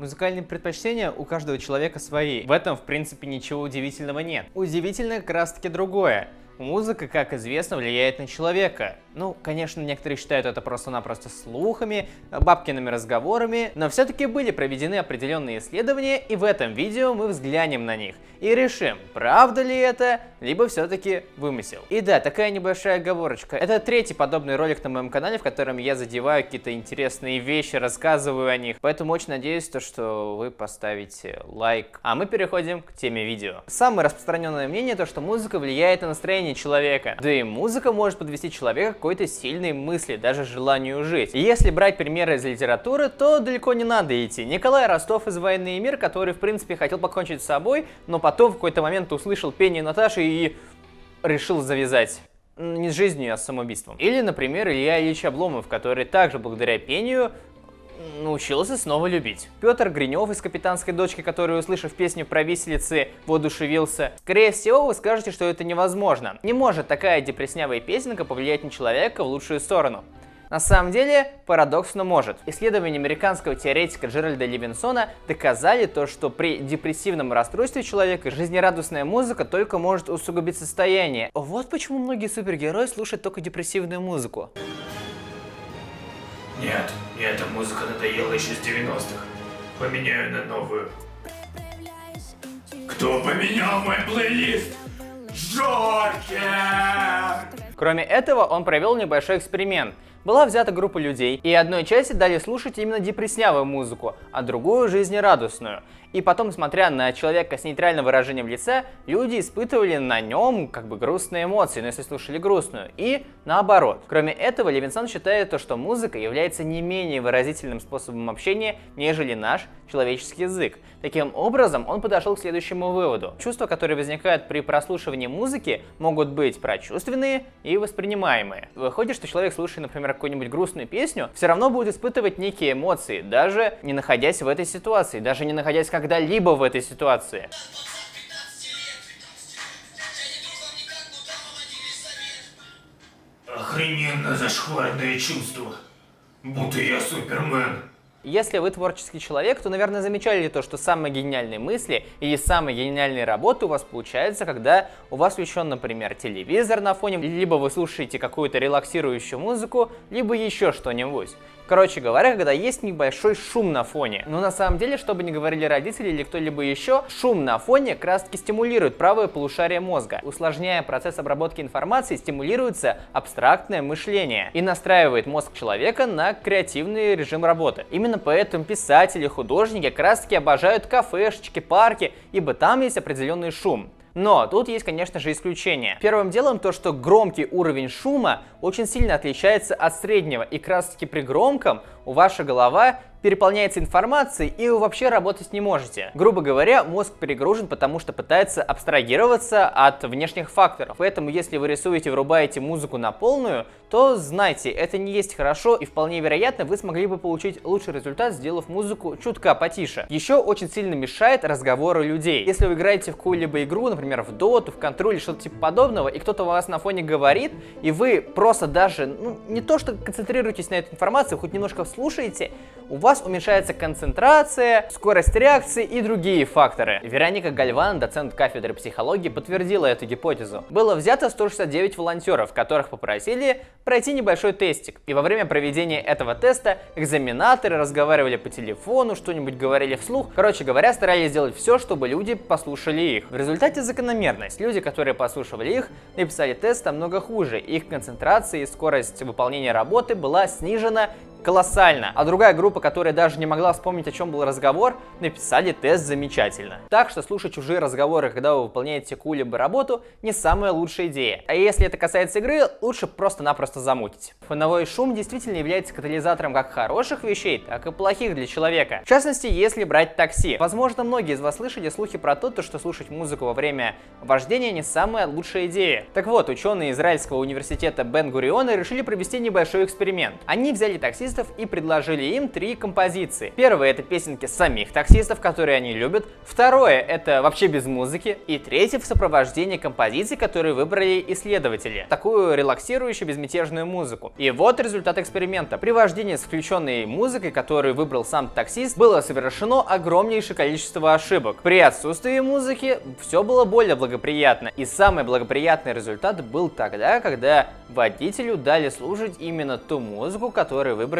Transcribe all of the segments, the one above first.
Музыкальные предпочтения у каждого человека свои. В этом, в принципе, ничего удивительного нет. Удивительно как раз таки другое. Музыка, как известно, влияет на человека. Ну, конечно, некоторые считают это просто-напросто слухами, бабкиными разговорами, но все-таки были проведены определенные исследования, и в этом видео мы взглянем на них и решим, правда ли это, либо все-таки вымысел. И да, такая небольшая оговорочка. Это третий подобный ролик на моем канале, в котором я задеваю какие-то интересные вещи, рассказываю о них, поэтому очень надеюсь, то, что вы поставите лайк. А мы переходим к теме видео. Самое распространенное мнение то, что музыка влияет на настроение человека. Да и музыка может подвести человека какой-то сильной мысли, даже желанию жить. И если брать примеры из литературы, то далеко не надо идти. Николай Ростов из «Войны и мир», который, в принципе, хотел покончить с собой, но потом в какой-то момент услышал пение Наташи и решил завязать не с жизнью, а с самоубийством. Или, например, Илья Ильич Обломов, который также благодаря пению научился снова любить. Петр Гринев из «Капитанской дочки», который, услышав песню про виселицы, воодушевился. Скорее всего, вы скажете, что это невозможно. Не может такая депресснявая песенка повлиять на человека в лучшую сторону. На самом деле, парадоксно может. Исследования американского теоретика Джеральда Ливинсона доказали то, что при депрессивном расстройстве человека жизнерадостная музыка только может усугубить состояние. Вот почему многие супергерои слушают только депрессивную музыку. Нет, мне эта музыка надоела еще с 90-х. Поменяю на новую. Кто поменял мой плейлист? Джокер! Кроме этого, он провел небольшой эксперимент. Была взята группа людей, и одной части дали слушать именно депресснявую музыку, а другую жизнерадостную. И потом, смотря на человека с нейтральным выражением лица, люди испытывали на нем как бы грустные эмоции, но если слушали грустную. И наоборот. Кроме этого, Левинсон считает то, что музыка является не менее выразительным способом общения, нежели наш человеческий язык. Таким образом, он подошел к следующему выводу. Чувства, которые возникают при прослушивании музыки, могут быть прочувственные и воспринимаемые. Выходит, что человек, слушая, например, какую-нибудь грустную песню, все равно будет испытывать некие эмоции, даже не находясь в этой ситуации, даже не находясь когда-либо в этой ситуации. Охрененно зашкварное чувство. Будто я Супермен. Если вы творческий человек, то, наверное, замечали то, что самые гениальные мысли или самые гениальные работы у вас получаются, когда у вас включен, например, телевизор на фоне, либо вы слушаете какую-то релаксирующую музыку, либо еще что-нибудь. Короче говоря, когда есть небольшой шум на фоне. Но на самом деле, чтобы не говорили родители или кто-либо еще, шум на фоне как стимулирует правое полушарие мозга. Усложняя процесс обработки информации, стимулируется абстрактное мышление и настраивает мозг человека на креативный режим работы. Именно поэтому писатели, художники как обожают кафешечки, парки, ибо там есть определенный шум. Но тут есть, конечно же, исключение. Первым делом то, что громкий уровень шума очень сильно отличается от среднего, и как раз таки при громком у ваша голова переполняется информацией, и вы вообще работать не можете. Грубо говоря, мозг перегружен, потому что пытается абстрагироваться от внешних факторов. Поэтому, если вы рисуете, врубаете музыку на полную, то знайте, это не есть хорошо, и вполне вероятно, вы смогли бы получить лучший результат, сделав музыку чутка потише. Еще очень сильно мешает разговоры людей. Если вы играете в какую-либо игру, например, в доту, в контроль или что-то типа подобного, и кто-то вас на фоне говорит, и вы просто даже, ну, не то что концентрируетесь на этой информации, хоть немножко слушаете, у вас уменьшается концентрация, скорость реакции и другие факторы. Вероника Гальван, доцент кафедры психологии, подтвердила эту гипотезу. Было взято 169 волонтеров, которых попросили пройти небольшой тестик. И во время проведения этого теста экзаменаторы разговаривали по телефону, что-нибудь говорили вслух. Короче говоря, старались сделать все, чтобы люди послушали их. В результате закономерность. Люди, которые послушали их, написали тест намного хуже. Их концентрация и скорость выполнения работы была снижена колоссально. А другая группа, которая даже не могла вспомнить, о чем был разговор, написали тест замечательно. Так что слушать чужие разговоры, когда вы выполняете какую-либо работу, не самая лучшая идея. А если это касается игры, лучше просто-напросто замутить. Фоновой шум действительно является катализатором как хороших вещей, так и плохих для человека. В частности, если брать такси. Возможно, многие из вас слышали слухи про то, что слушать музыку во время вождения не самая лучшая идея. Так вот, ученые Израильского университета Бен Гуриона решили провести небольшой эксперимент. Они взяли такси таксистов и предложили им три композиции. Первое это песенки самих таксистов, которые они любят. Второе это вообще без музыки. И третье в сопровождении композиций, которые выбрали исследователи. Такую релаксирующую безмятежную музыку. И вот результат эксперимента. При вождении с включенной музыкой, которую выбрал сам таксист, было совершено огромнейшее количество ошибок. При отсутствии музыки все было более благоприятно. И самый благоприятный результат был тогда, когда водителю дали слушать именно ту музыку, которую выбрали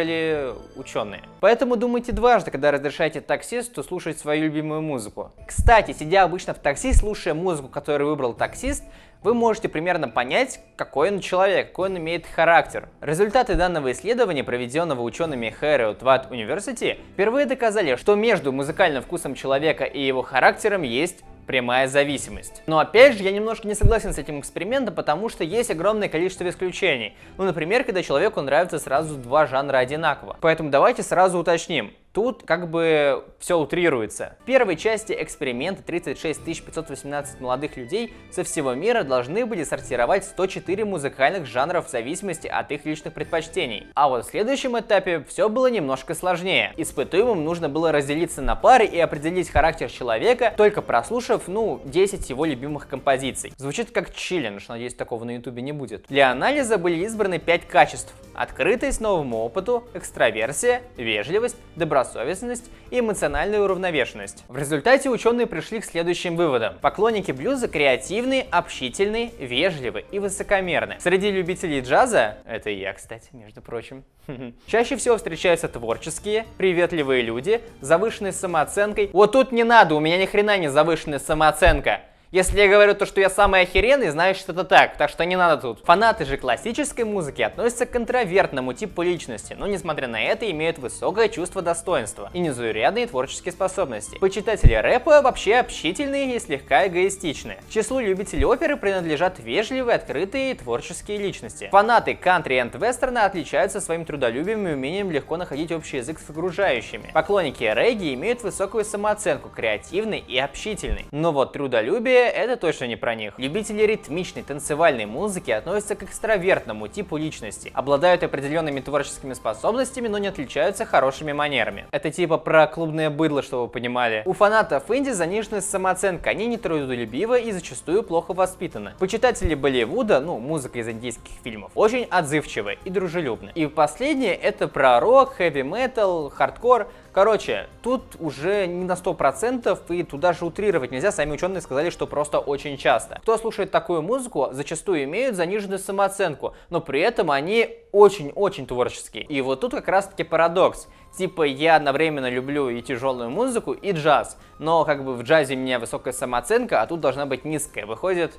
ученые. Поэтому думайте дважды, когда разрешаете таксисту слушать свою любимую музыку. Кстати, сидя обычно в такси, слушая музыку, которую выбрал таксист, вы можете примерно понять, какой он человек, какой он имеет характер. Результаты данного исследования, проведенного учеными Хэрриот Ватт University, впервые доказали, что между музыкальным вкусом человека и его характером есть прямая зависимость. Но опять же, я немножко не согласен с этим экспериментом, потому что есть огромное количество исключений. Ну, например, когда человеку нравятся сразу два жанра одинаково. Поэтому давайте сразу уточним. Тут как бы все утрируется. В первой части эксперимента 36 518 молодых людей со всего мира должны были сортировать 104 музыкальных жанров в зависимости от их личных предпочтений. А вот в следующем этапе все было немножко сложнее. Испытуемым нужно было разделиться на пары и определить характер человека, только прослушав, ну, 10 его любимых композиций. Звучит как челлендж, надеюсь, такого на ютубе не будет. Для анализа были избраны 5 качеств. Открытость новому опыту, экстраверсия, вежливость, добросовестность, добросовестность и эмоциональную уравновешенность. В результате ученые пришли к следующим выводам. Поклонники блюза креативны, общительны, вежливы и высокомерны. Среди любителей джаза, это я, кстати, между прочим, чаще всего встречаются творческие, приветливые люди, завышенной самооценкой. Вот тут не надо, у меня ни хрена не завышенная самооценка. Если я говорю то, что я самый охеренный, значит это так, так что не надо тут. Фанаты же классической музыки относятся к интровертному типу личности, но несмотря на это имеют высокое чувство достоинства и незаурядные творческие способности. Почитатели рэпа вообще общительные и слегка эгоистичные. К числу любителей оперы принадлежат вежливые, открытые и творческие личности. Фанаты кантри и вестерна отличаются своим трудолюбием и умением легко находить общий язык с окружающими. Поклонники регги имеют высокую самооценку, креативны и общительны. Но вот трудолюбие это точно не про них. Любители ритмичной танцевальной музыки относятся к экстравертному типу личности, обладают определенными творческими способностями, но не отличаются хорошими манерами. Это типа про клубное быдло, что вы понимали. У фанатов инди заниженная самооценка, они нетрудолюбивы и зачастую плохо воспитаны. Почитатели Болливуда, ну, музыка из индийских фильмов, очень отзывчивы и дружелюбны. И последнее это про рок, хэви-метал, хардкор, Короче, тут уже не на 100%, и туда же утрировать нельзя. Сами ученые сказали, что просто очень часто. Кто слушает такую музыку, зачастую имеют заниженную самооценку, но при этом они очень-очень творческие. И вот тут как раз-таки парадокс. Типа я одновременно люблю и тяжелую музыку, и джаз, но как бы в джазе у меня высокая самооценка, а тут должна быть низкая. Выходит,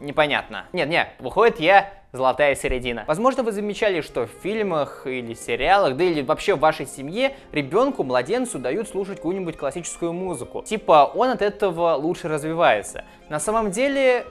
непонятно. Нет, нет, выходит я золотая середина. Возможно, вы замечали, что в фильмах или сериалах, да или вообще в вашей семье ребенку, младенцу дают слушать какую-нибудь классическую музыку. Типа он от этого лучше развивается. На самом деле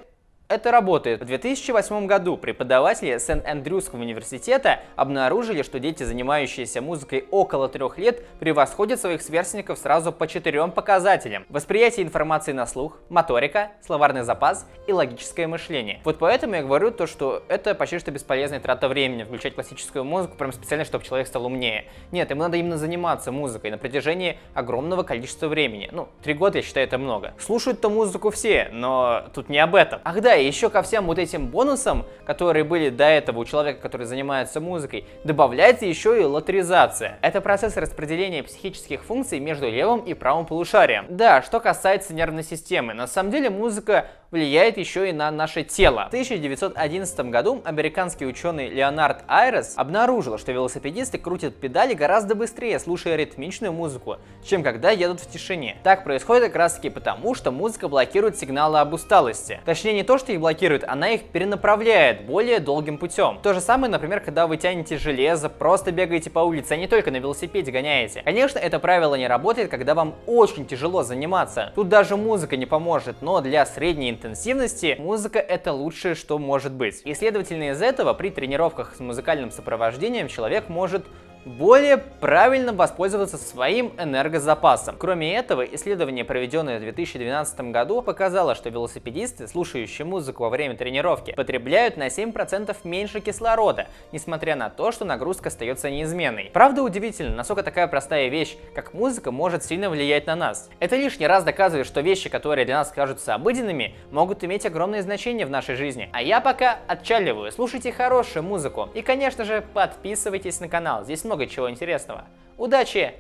это работает. В 2008 году преподаватели Сент-Эндрюского университета обнаружили, что дети, занимающиеся музыкой около трех лет, превосходят своих сверстников сразу по четырем показателям. Восприятие информации на слух, моторика, словарный запас и логическое мышление. Вот поэтому я говорю то, что это почти что бесполезная трата времени, включать классическую музыку прям специально, чтобы человек стал умнее. Нет, ему надо именно заниматься музыкой на протяжении огромного количества времени. Ну, три года, я считаю, это много. Слушают-то музыку все, но тут не об этом. Ах да, еще ко всем вот этим бонусам, которые были до этого у человека, который занимается музыкой, добавляется еще и лотеризация. Это процесс распределения психических функций между левым и правым полушарием. Да, что касается нервной системы, на самом деле музыка влияет еще и на наше тело. В 1911 году американский ученый Леонард Айрес обнаружил, что велосипедисты крутят педали гораздо быстрее, слушая ритмичную музыку, чем когда едут в тишине. Так происходит как раз таки потому, что музыка блокирует сигналы об усталости. Точнее не то, что их блокирует, она их перенаправляет более долгим путем. То же самое, например, когда вы тянете железо, просто бегаете по улице, а не только на велосипеде гоняете. Конечно, это правило не работает, когда вам очень тяжело заниматься. Тут даже музыка не поможет, но для средней интенсивности музыка это лучшее, что может быть. И следовательно из этого при тренировках с музыкальным сопровождением человек может более правильно воспользоваться своим энергозапасом. Кроме этого, исследование, проведенное в 2012 году, показало, что велосипедисты, слушающие музыку во время тренировки, потребляют на 7% меньше кислорода, несмотря на то, что нагрузка остается неизменной. Правда удивительно, насколько такая простая вещь, как музыка, может сильно влиять на нас. Это лишний раз доказывает, что вещи, которые для нас кажутся обыденными, могут иметь огромное значение в нашей жизни. А я пока отчаливаю. Слушайте хорошую музыку. И, конечно же, подписывайтесь на канал. Здесь много чего интересного. Удачи!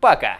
Пока!